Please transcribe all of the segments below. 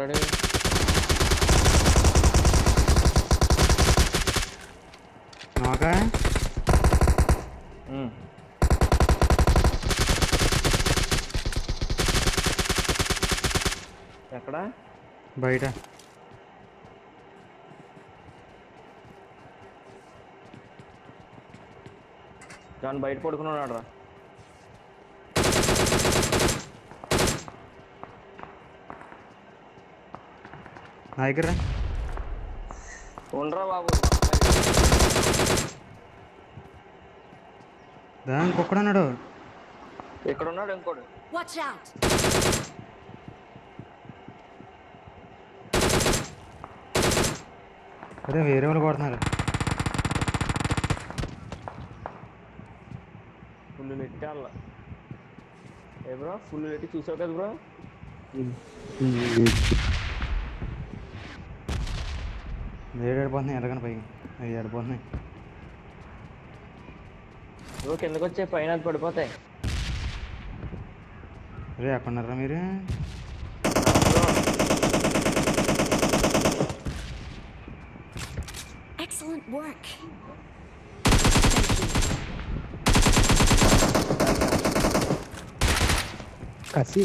ఎట్లాడు నాకా ఎక్కడ బయట దాన్ని బయట పడుకున్నాడు రా నా దగ్గర రా. ఉండరా బాబు. దా ఇంకొకడు ఉన్నాడు. ఇక్కడ ఉన్నాడు Watch out! అదే వేరే వాళ్ళు కొడుతున్నారు. ఫుల్ నెట్టి అల్ల ఏ బ్రో ఫుల్ నెట్టి చూసావు కదా బ్రో? వేడి ఆడిపోతున్నాయి ఎలాగని పైకి. అవి ఆడిపోతున్నాయి బ్రో కిందకి వచ్చే పైన పడిపోతాయి. రే ఎక్కడ ఉన్నారా మీరు? Excellent work. కసి.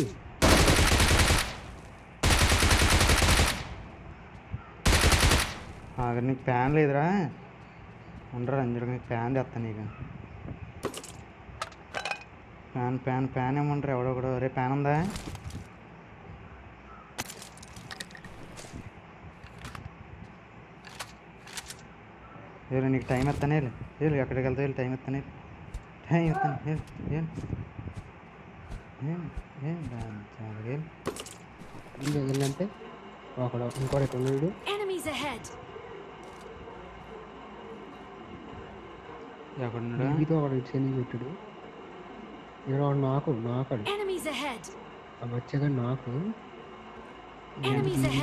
అక్కడ నీకు ప్యాన్ లేదురా. ఉండరా అంజడు నీకు ప్యాన్ తెస్తాను నీకు. ప్యాన్ ప్యాన్ ప్యాన్ ఏమంటారు ఎవడొకడు రే ప్యాన్ ఉందా? ఏలు నీకు టైం ఎత్తానే ఏలు ఎక్కడికి వెళ్తావు? వెళ్ళి టైం ఎత్తానే టైం ఎత్తాను ఏం ఏం ఏం ఇంకా ఏంటంటే ఒకడు ఇంకోటి ఎక్కడ ఉన్నాడు ఇంటితో ఒకడు శని పెట్టాడు. ఇక్కడ వాడు నాకు నాకడు. ఆ వచ్చాక నాకు.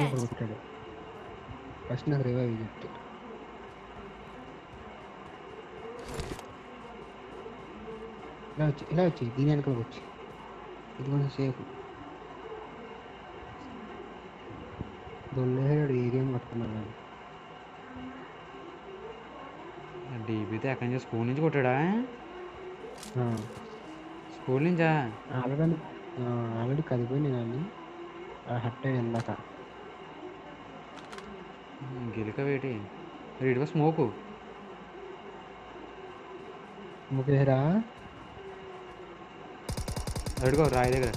ఒకడు కొట్టాడు. ఫస్ట్ నాకు రివైవ్ చెప్తాడు. ఇలా వచ్చి ఇలా వచ్చి దీని వెనకాల వచ్చి. ఇది కొంచెం సేఫ్ దొల్లేడు ఏరియం పట్టుకున్నాడు. వాడు. డీబీతో ఎక్కడి నుంచి స్కూల్ నుంచి కొట్టాడా? స్కూల్ నుంచా? ఆల్రెడీ ఆల్రెడీ కదిపోయింది కానీ హట్ అయ్యి ఇందాక గెలిక వేటి. రీడిగా స్మోకు. ముఖేరా అడుగో రాయి దగ్గర.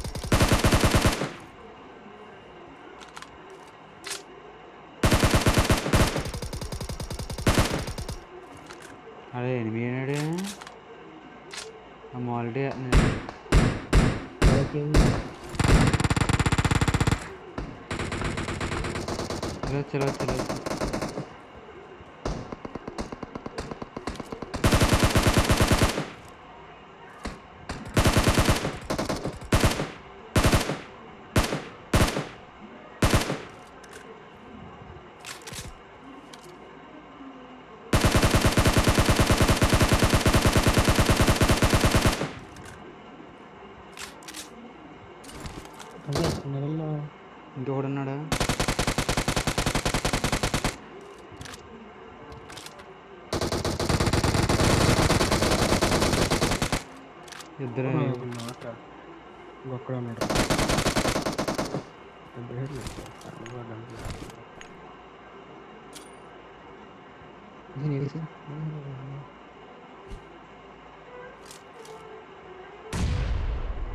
అదే ఎనిమిది ఏనాడు ఆ మాల్టీ చలో చలో చలో ఇంకొకడు ఉన్నాడా ఇద్దరు మాట ఇంకొక్కడ ఉన్నాడు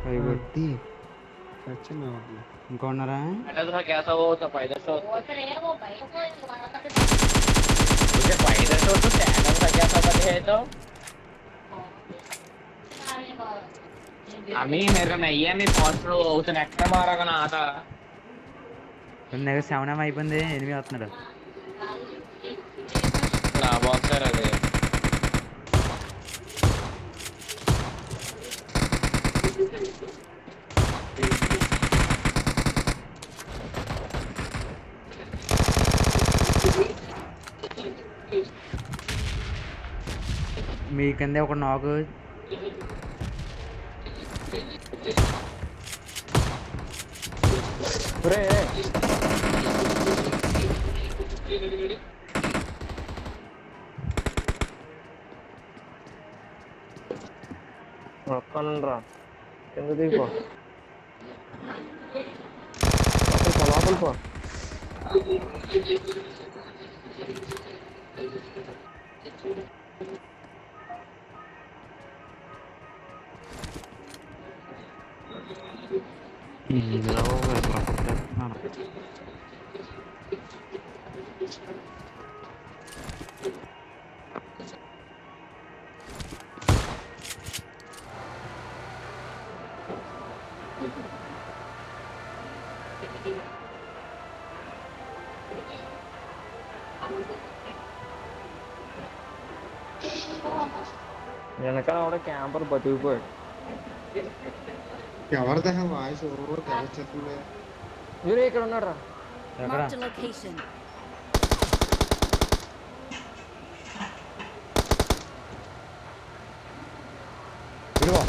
డెబ్బై ಸಚಿನ್ ಅವ್ರು ಅನ್ಕೊಂಡಾರ ಅಲ್ಲದ್ರ ಗ್ಯಾಸ್ ಅವ ಹೋತ ಪೈದರ್ಶ ಹೋತ ಪೈದರ್ಶ ಹೋತ ಸ್ಟ್ಯಾಂಡ್ ಗ್ಯಾಸ್ ಅವ ಹೇಳ್ತಾವ अमी मेरे में ये मी फास्ट रो उतने एक्टर मारा का ना आता तुम नेगा सेवन में आई बंदे एनिमी आतना डर మీ కిందే ఒక నాగు रे ఒక్కనురా కింద దిగిపో లోపలికి పో, లోపలికి పో ഞങ്ങൾക്ക് അവിടെ ക്യാമ്പർ പതിവ് പോയി ఎవరిదా వాయిస్ తెగొచ్చేస్తుంది మీరు ఇక్కడ ఉన్నాడు రా ఎక్కడ Marked a location. ఇదిగో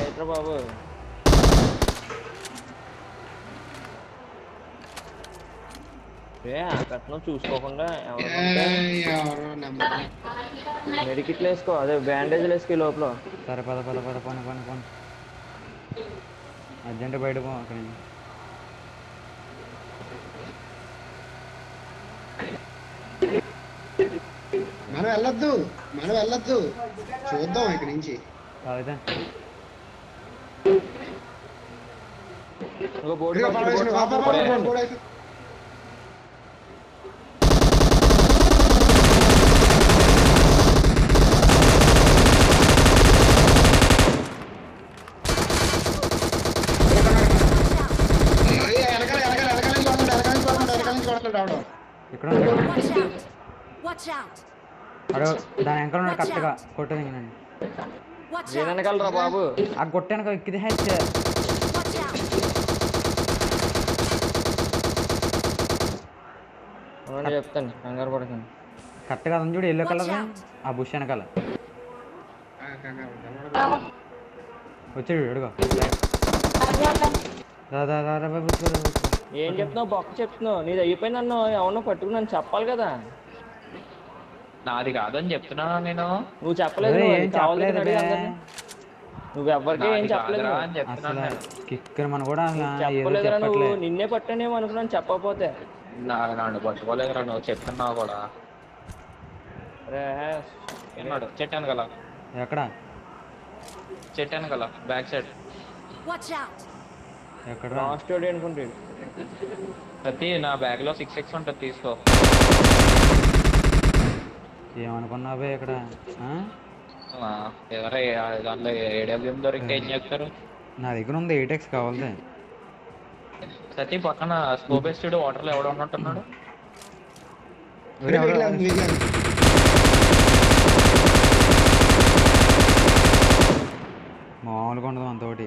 ఎట్రా బాబు ఏ ఆ కట్నం చూసుకోకుండా మెడికిట్లు వేసుకో అదే బ్యాండేజ్లు వేసుకో లోపల. సరే పద పద పద పని పని పని. అర్జెంట్ బయట పో అక్కడి నుంచి. మనం వెళ్ళొద్దు మనం వెళ్ళొద్దు. చూద్దాం ఇక్కడి నుంచి. ఇంకో బోర్డు అడు దాని వెనకాల ఉన్నాడు కరెక్ట్గా కొట్టేది ఇంకనండి నేను! వెనకాలరా బాబు? ఆ కొట్టాను ఎక్కిది హెచ్. చెప్తాను. కంగారు పడకండి. కరెక్ట్గా ఉంది చూడు ఎల్లో కలర్. ఆ బుష్ వెనకాల. వచ్చాడు అడుగు. ఏం చెప్తున్నావు? బొక్క చెప్తున్నావు. నీది అయిపోయింది అన్నావు ఎవరినో పట్టుకుని నన్ను చెప్పాలి కదా. నాది కాదని చెప్తున్నాను నేను. నువ్వు చెప్పలేదు ఏం చెప్పలేదు. నువ్వు ఎవరికి ఏం చెప్పలేదు. అని చెప్తున్నాను అసలు నేను. కిక్కర్ మన కూడా చెప్పలేదురా నువ్వు నిన్నే పట్టానేమో అనుకున్నాను చెప్పకపోతే. నా నన్ను పట్టుకోలేదురా నువ్వు చెప్తున్నావు కూడా. రే విన్నాడు చెట్టు వెనకాల. ఎక్కడ? చెట్టు వెనకాల బ్యాక్ సైడ్! ఎక్కడ రాస్టోడి అనుకుంటాడు ప్రతి నా బ్యాగ్లో సిక్స్ ఎక్స్ ఉంటుంది తీసుకో. ఏమనుకున్నావే ఇక్కడ? దాంట్లో ఏడబ్ల్యూఎం దొరికితే ఏం చెప్తారు నా దగ్గర ఉంది ఎయిట్ ఎక్స్ కావాలి సతీ పక్కన స్కోప్ స్టూడియో వాటర్లో ఎవడో ఉన్నట్టున్నాడు. మామూలుగా ఉండదు అంతోటి